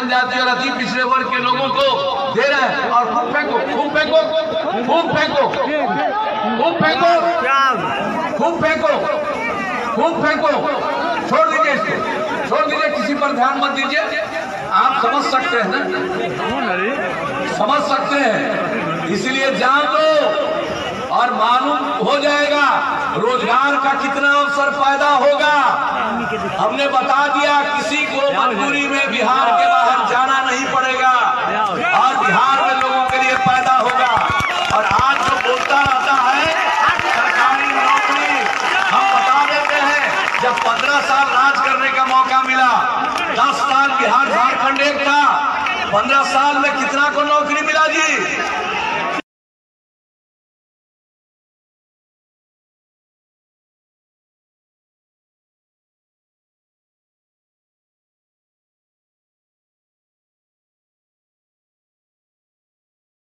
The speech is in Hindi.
जनजाति और अति पिछड़े वर्ग के लोगों को दे रहे हैं और खूब फेंको खूब फेंको खूब फेंको खूब फेंको खूब फेंको खूब फेंको। छोड़ दीजिए छोड़ दीजिए, किसी पर ध्यान मत दीजिए। आप समझ सकते हैं ना? समझ सकते हैं। इसलिए जान दो और मालूम हो जाएगा रोज़गार का कितना अवसर पैदा होगा। हमने बता दिया, किसी को मजबूरी में बिहार के बाहर जाना नहीं पड़ेगा और बिहार में लोगों के लिए पैदा होगा और आज जो बोलता रहता है सरकारी नौकरी हम बता देते हैं पंद्रह साल राज करने का मौका मिला। दस साल बिहार झारखंड एक था पंद्रह साल में कितना